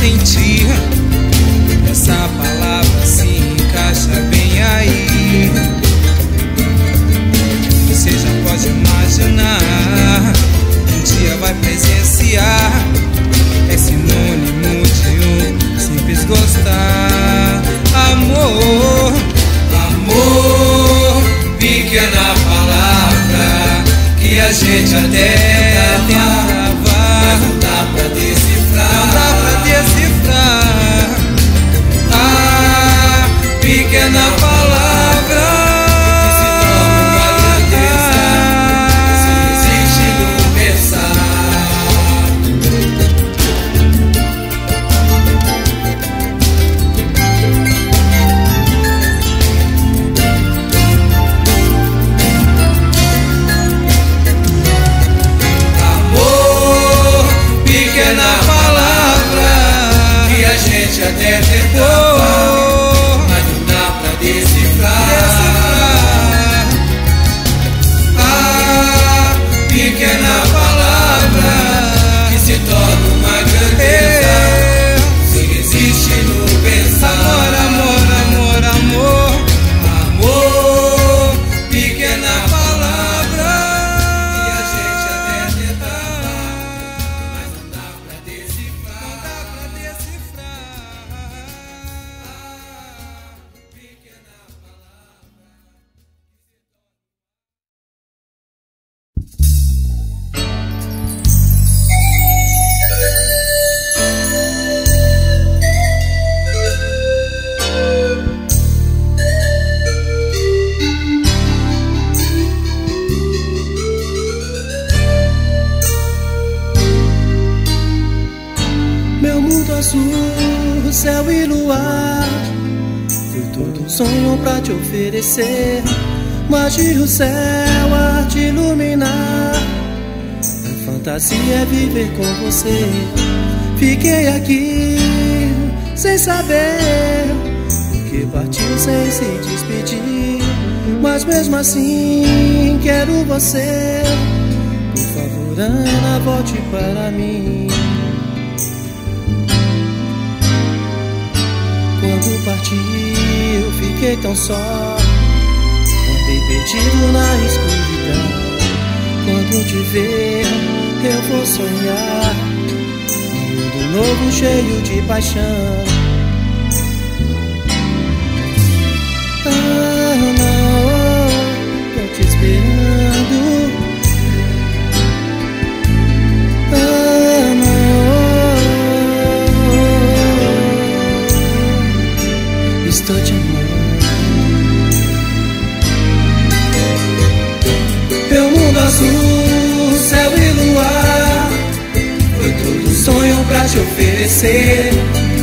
sentir essa palavra. céu a te iluminar. A fantasia é viver com você. Fiquei aqui sem saber o que partiu sem se despedir. Mas mesmo assim quero você. Por favor, Ana, volte para mim. Quando partiu, fiquei tão só perdido na escuridão. Quando te ver, eu vou sonhar. Um mundo novo cheio de paixão. Ana, oh, te esperando. Oh, estou te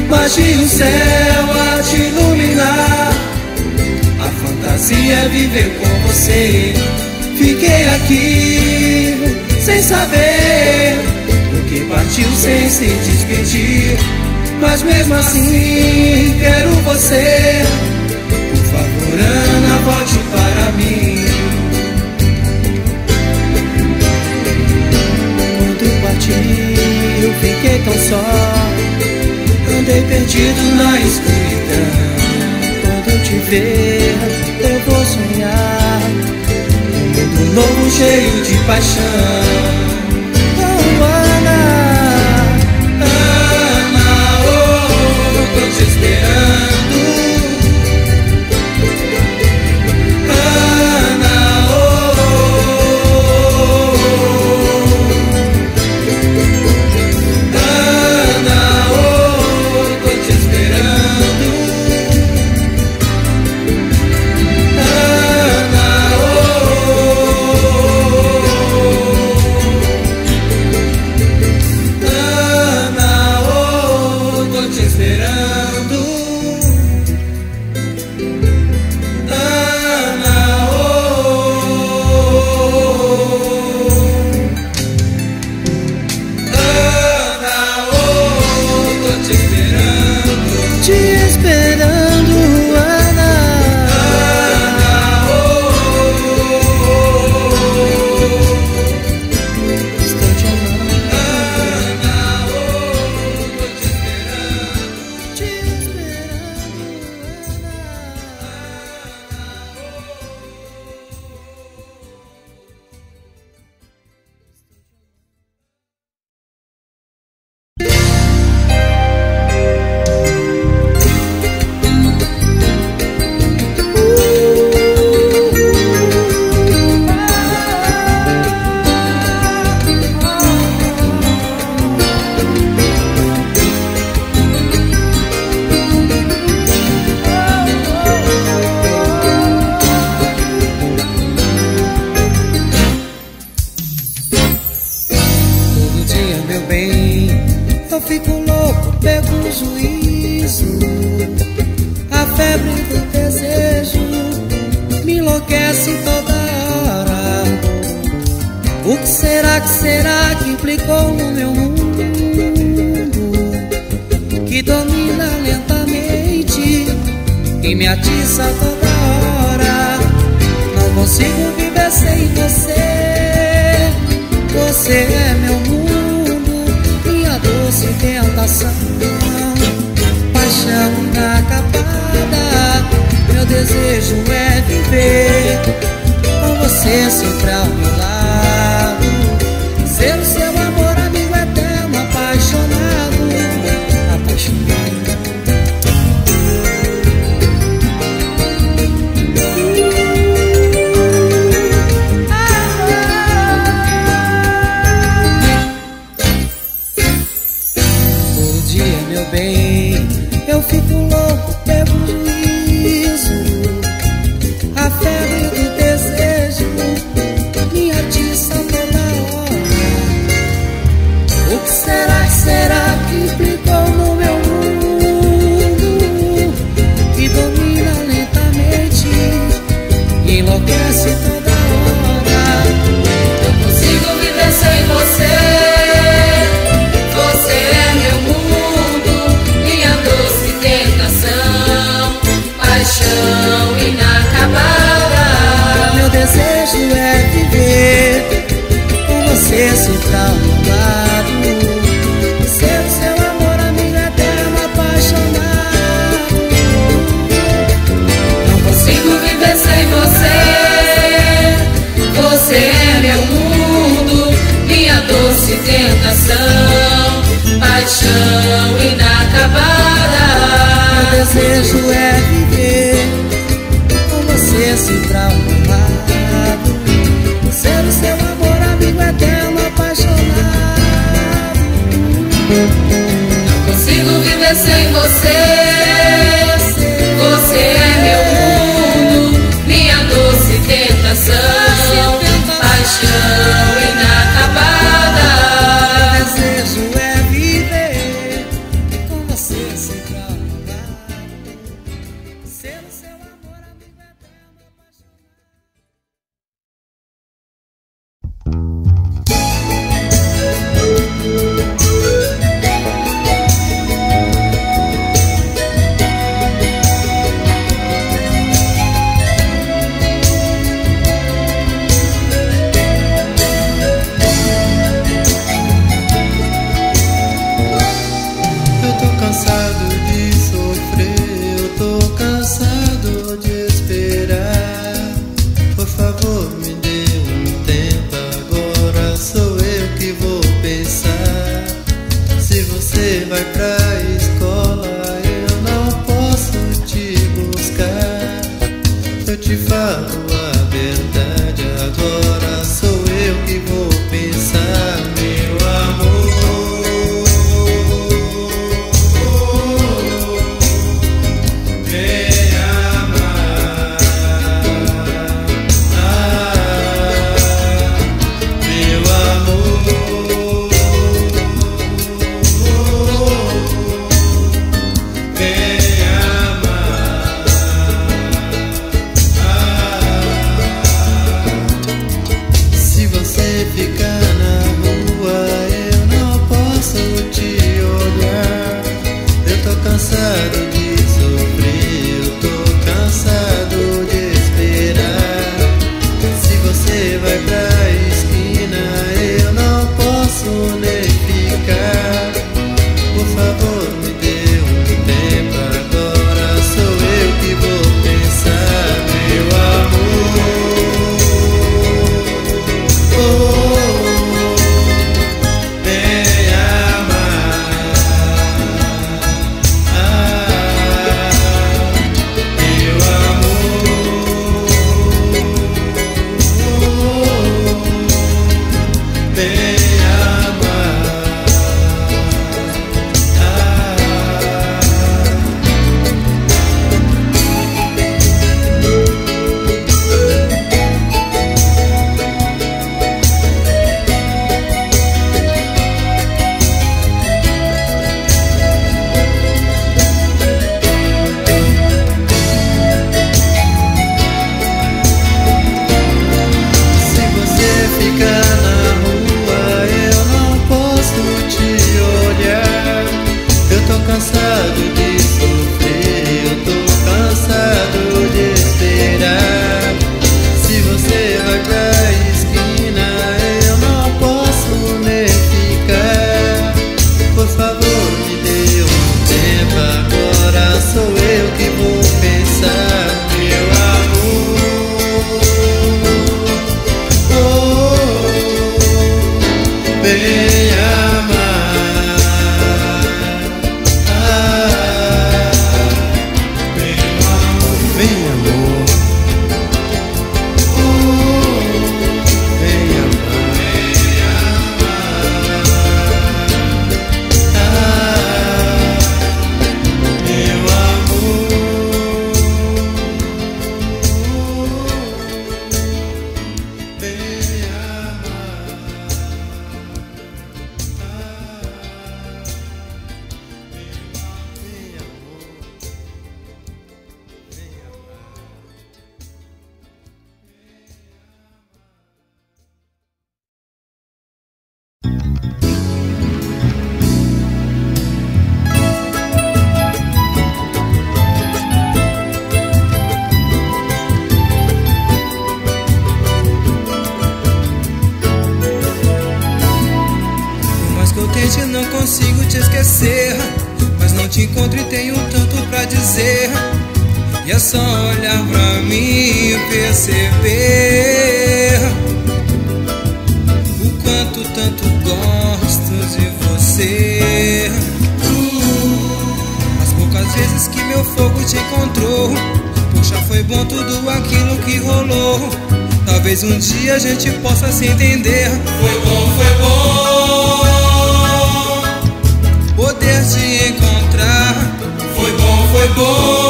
mas de um céu a te iluminar. A fantasia é viver com você. Fiquei aqui sem saber o que partiu sem se despedir. Mas mesmo assim quero você. Fiquei tão só. Andei perdido na escuridão. Quando eu te ver, eu vou sonhar. Um mundo novo cheio de paixão. Talvez um dia a gente possa se entender. Foi bom, foi bom poder te encontrar. Foi bom, foi bom.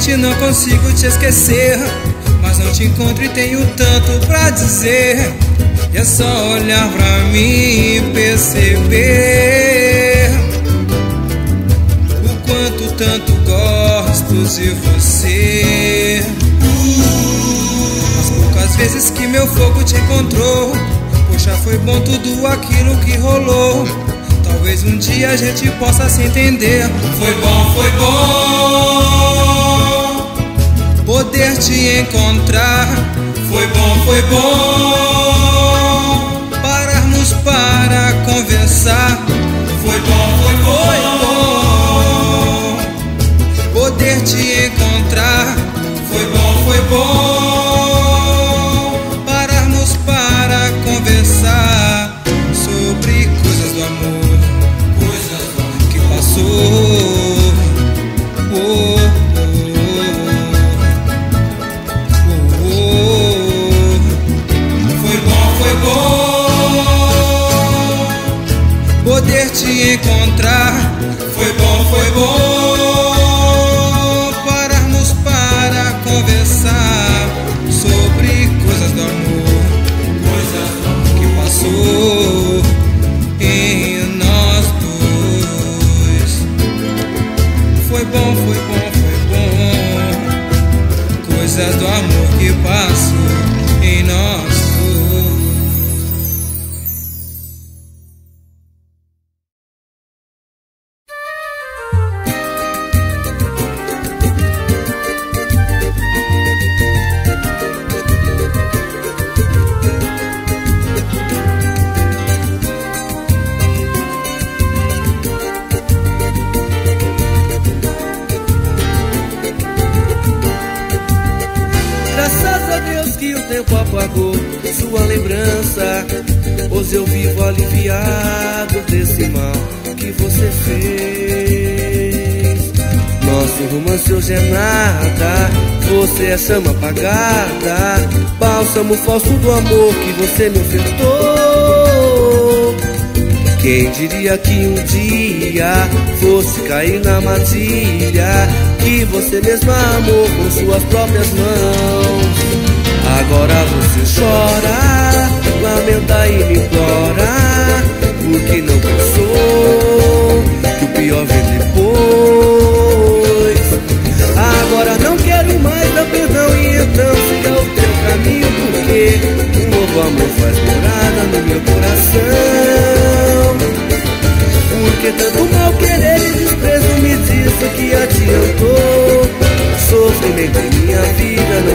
Infelizmente não consigo te esquecer Mas não te encontro e tenho tanto pra dizer. E é só olhar pra mim e perceber O quanto tanto gosto de você. As poucas vezes que meu fogo te encontrou Poxa, foi bom tudo aquilo que rolou. Talvez um dia a gente possa se entender. Foi bom, foi bom poder te encontrar. Foi bom, foi bom pararmos para conversar. Foi bom, foi bom poder te encontrar.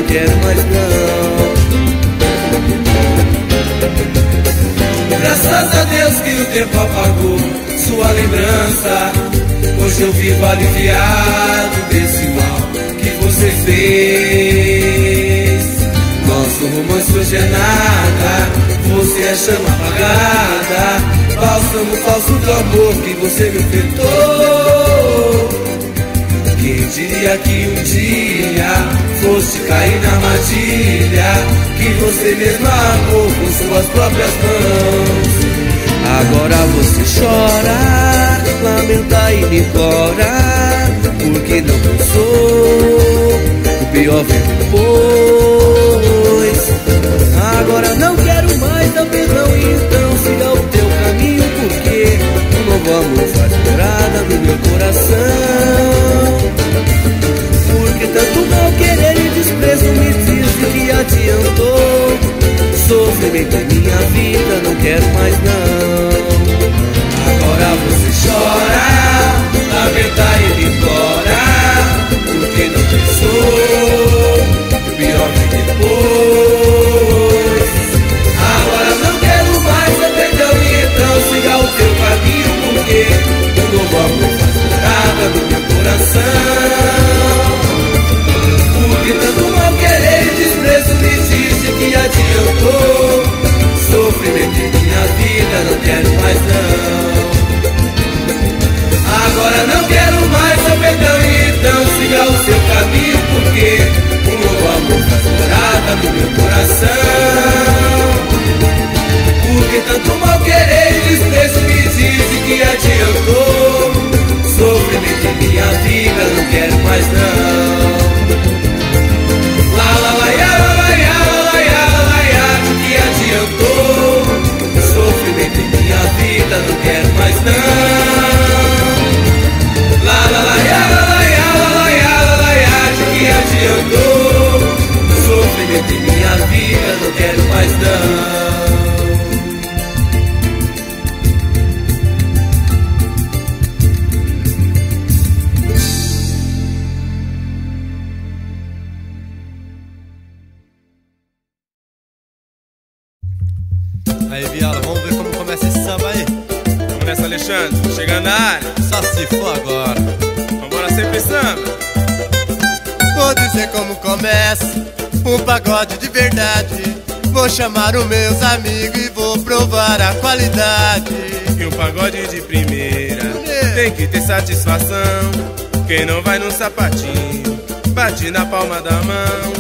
quero mais não. Graças a Deus que o tempo apagou sua lembrança. Hoje eu vivo aliviado desse mal que você fez. Nosso romance hoje é nada você é chama apagada. Bálsamo falso do amor que você me ofertou. Diria que um dia fosse cair na armadilha que você mesmo amou com suas próprias mãos? Agora você chora, lamenta e me implora, porque não pensou o pior vem depois. Agora não quero mais dar perdão, então siga o teu caminho, porque Vou chamar os meus amigos e vou provar a qualidade. E um pagode de primeira tem que ter satisfação. Quem não vai no sapatinho, bate na palma da mão.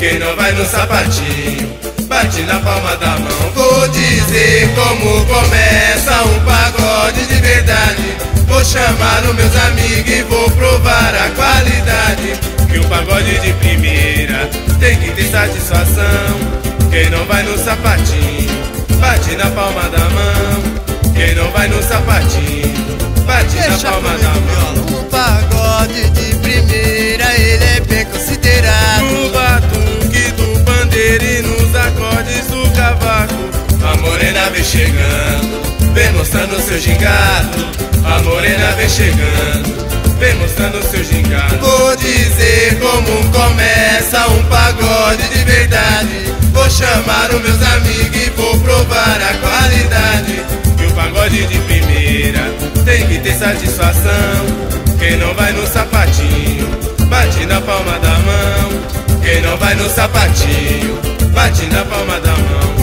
Quem não vai no sapatinho, bate na palma da mão. Vou dizer como começa um pagode de verdade. Vou chamar os meus amigos e vou provar a qualidade. Que um pagode de primeira tem que ter satisfação. Quem não vai no sapatinho, bate na palma da mão. Quem não vai no sapatinho, bate Deixa na palma da mão. Um pagode de primeira, ele é bem considerado. No batuque do bandeira e nos acordes do cavaco A morena vem chegando, vem mostrando seu gingado A morena vem chegando, vem mostrando seu gingado. Vou dizer como começa um pagode de verdade. Vou chamar os meus amigos e vou provar a qualidade. Que o pagode de primeira tem que ter satisfação. Quem não vai no sapatinho, bate na palma da mão. Quem não vai no sapatinho, bate na palma da mão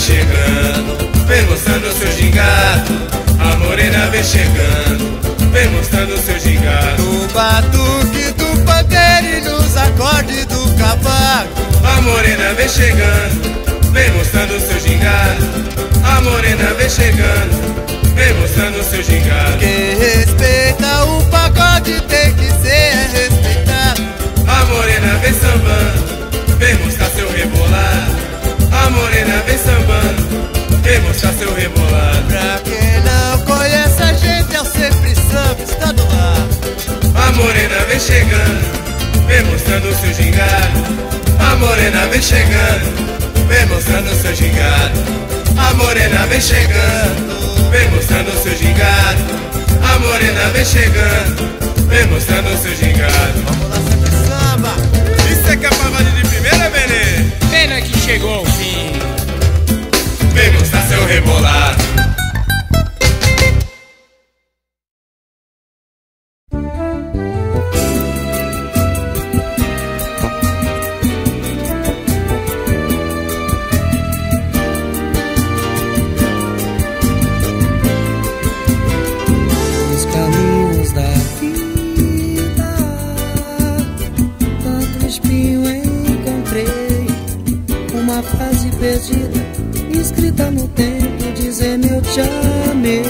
chegando, vem mostrando seu gingado. A morena vem chegando, vem mostrando seu gingado. No batuque do pandeiro e nos acordes do cavaco. A morena vem chegando, vem mostrando seu gingado. A morena vem chegando, vem mostrando seu gingado. Quem respeita o pagode tem que ser respeitado. A morena vem sambando, vem mostrar seu rebolado A morena vem mostrar seu rebolado Pra quem não conhece a gente, eu sempre samba, está ar. A morena vem chegando, vem mostrando seu gingado. A morena vem chegando, vem mostrando seu gingado. A morena vem chegando, vem mostrando seu gingado. A morena vem chegando, vem mostrando seu gingado. Vamos lá, sempre samba. Isso é que é pagode de primeira, Benê? Pena que chegou ao fim. Vem mostrar seu rebolado. Perdida, escrita no tempo, dizendo eu te amei.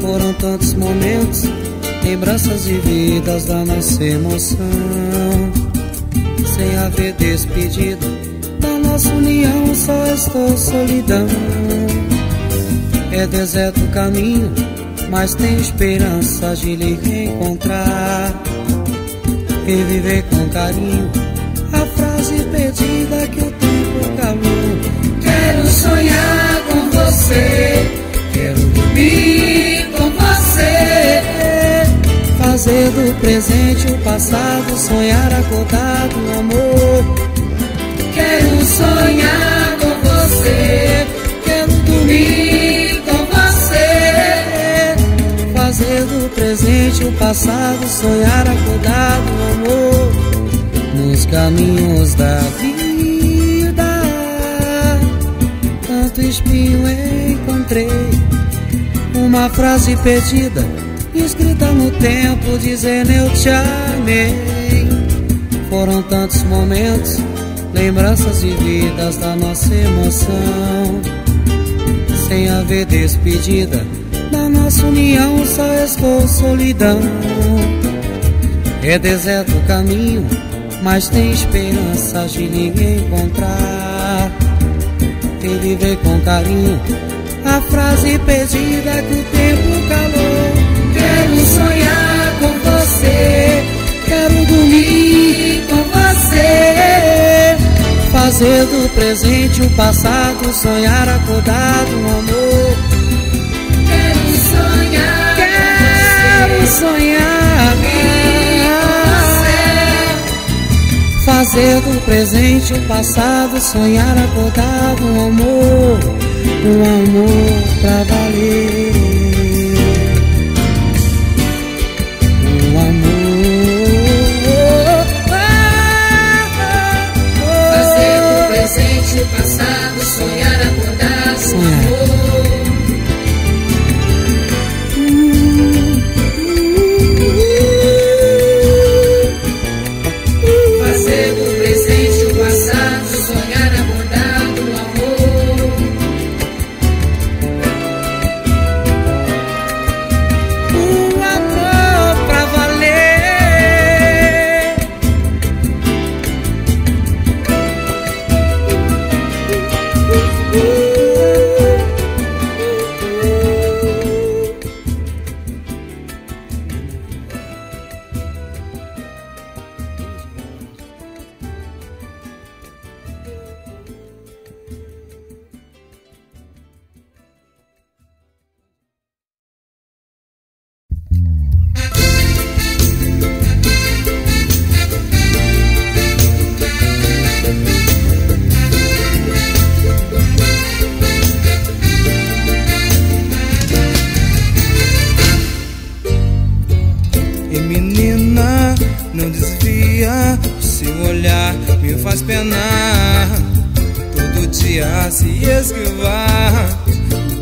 Foram tantos momentos, lembranças vividas da nossa emoção. Sem haver despedida, da nossa união só estou solidão. É deserto o caminho, mas tem esperança de lhe reencontrar. E viver com carinho a frase perdida que calou. Quero sonhar com você, quero dormir com você. Fazer do presente o passado, sonhar acordado, amor. Quero sonhar com você, quero dormir com você. Fazer do presente o passado, sonhar acordado, amor. Nos caminhos da vida, tanto espinho encontrei. Uma frase perdida, escrita no tempo, dizendo eu te amei. Foram tantos momentos, lembranças vividas da nossa emoção. Sem haver despedida, da nossa união só estou solidão. É deserto o caminho, mas tem esperança de ninguém encontrar. Viver com carinho a frase perdida que o tempo calou. Quero sonhar com você, quero dormir com você. Fazer do presente o passado, sonhar acordado, amor. Fazer do presente o passado, sonhar acordado um amor, um amor pra valer. Se esquivar,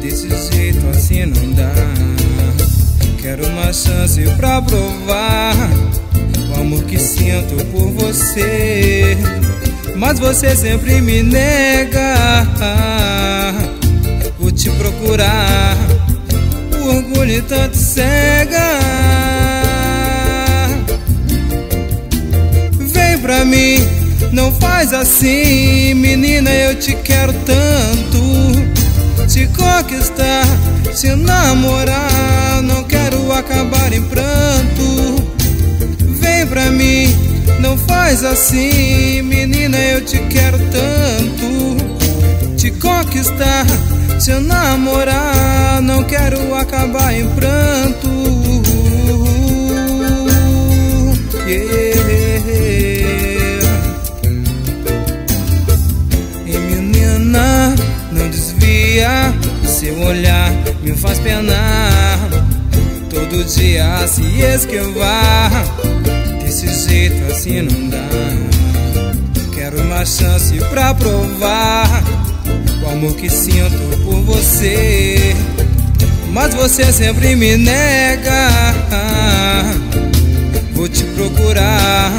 desse jeito assim não dá. Quero uma chance pra provar o amor que sinto por você. Mas você sempre me nega. Vou te procurar o orgulho tanto cega. Vem pra mim, não faz assim, menina, eu te quero tanto. Te conquistar, te namorar, não quero acabar em pranto. Vem pra mim, não faz assim, menina, eu te quero tanto. Te conquistar, te namorar, não quero acabar em pranto. Yeah. Desvia seu olhar, me faz penar. Todo dia se esquivar, desse jeito assim não dá. Quero uma chance pra provar o amor que sinto por você. Mas você sempre me nega. Vou te procurar,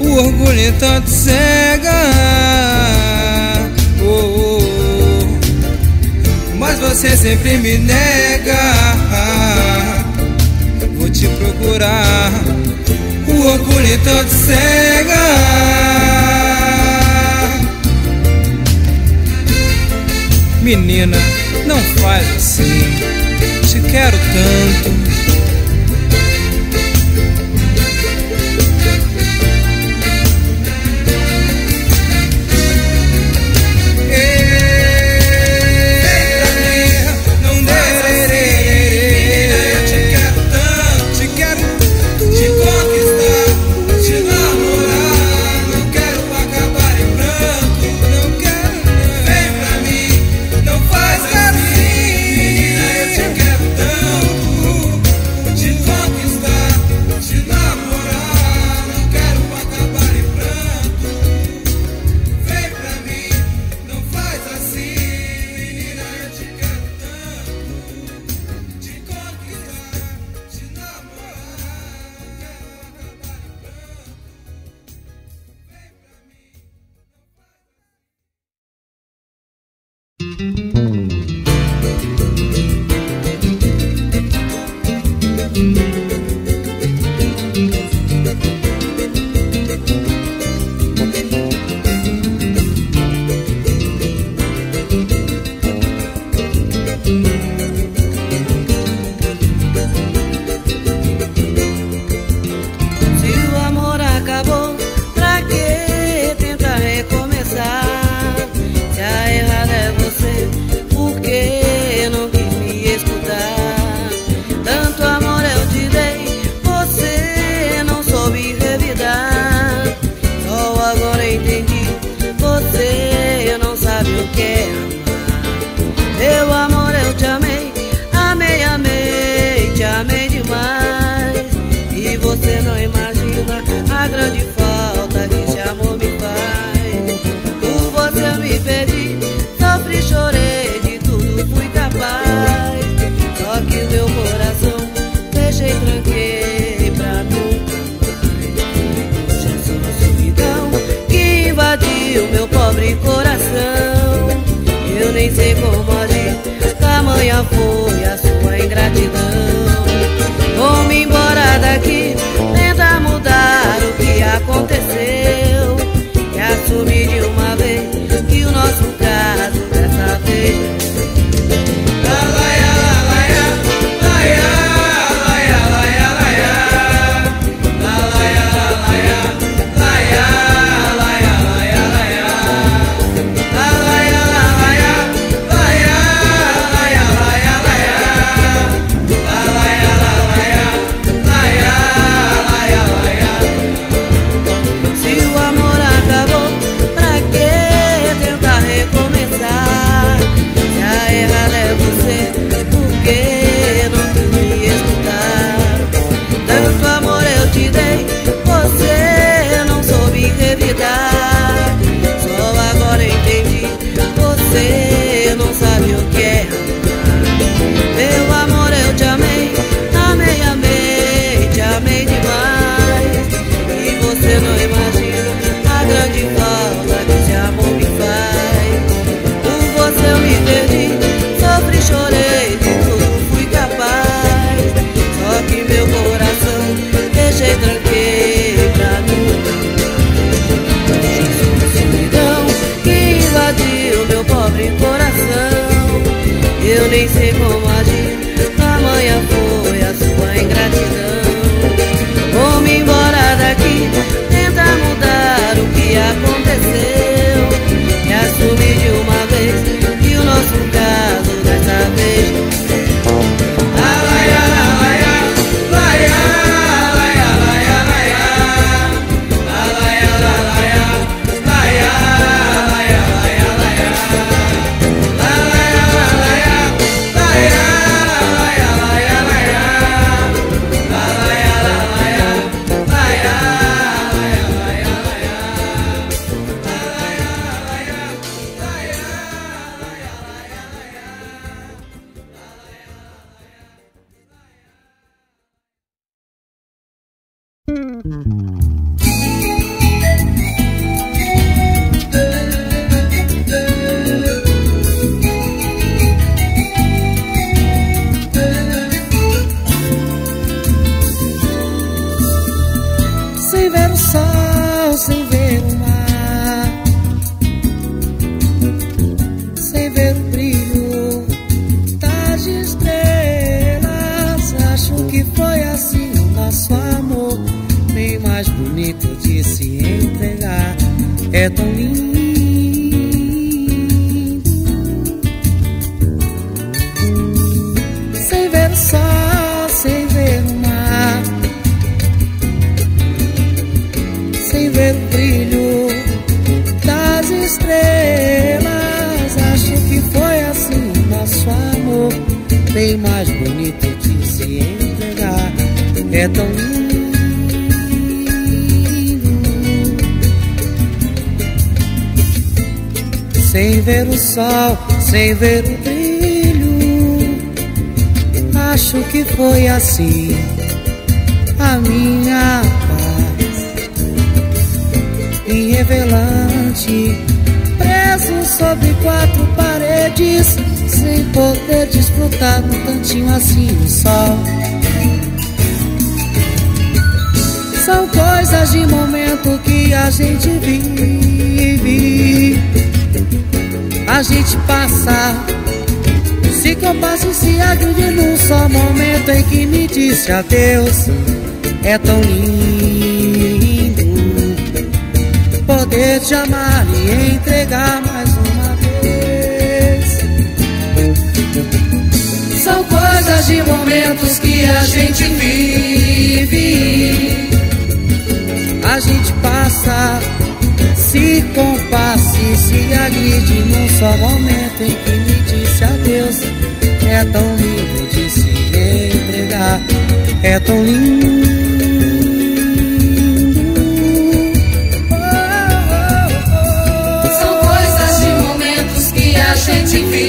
o orgulho tanto cega. Você sempre me nega. Vou te procurar, o orgulho tanto cega. Menina, não faz assim. Te quero tanto. Oh. Ver o sol, sem ver o brilho. Acho que foi assim a minha paz, irrevelante, preso sobre quatro paredes, sem poder desfrutar um tantinho assim o sol. São coisas de momento que a gente vive a gente passa. Se compassa e se agride num só momento em que me disse adeus. É tão lindo poder te amar e entregar mais uma vez. São coisas de momentos que a gente vive. A gente passa se que se agride num só momento em que me disse adeus. É tão lindo de se entregar, é tão lindo. São coisas de momentos que a gente vive.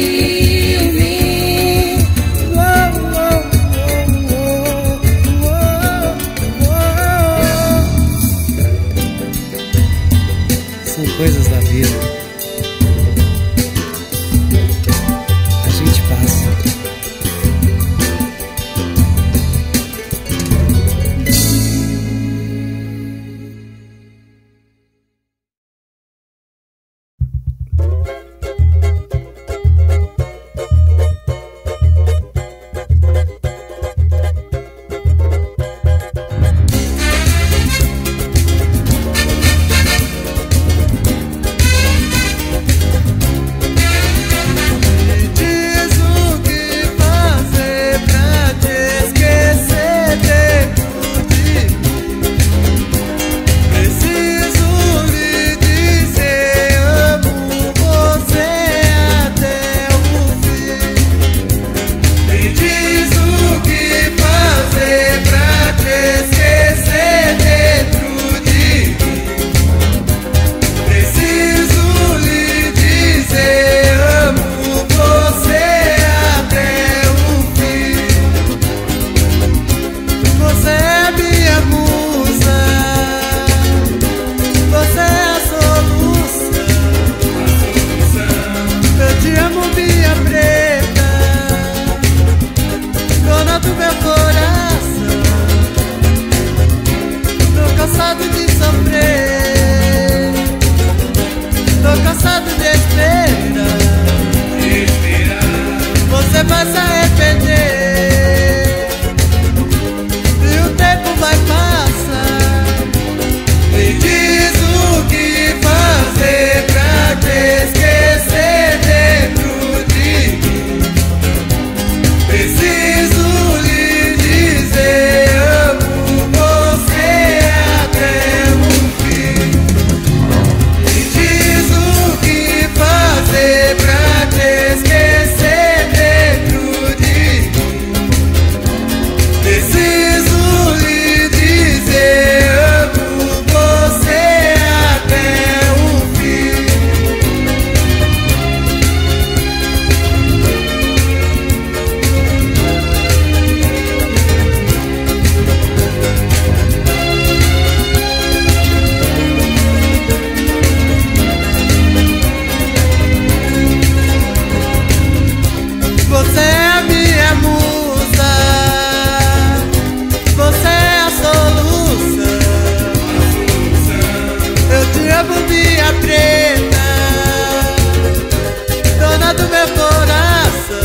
do meu coração.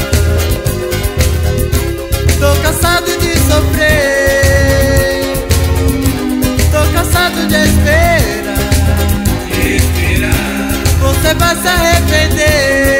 Tô cansado de sofrer. Tô cansado de esperar. Esperar. Você vai se arrepender.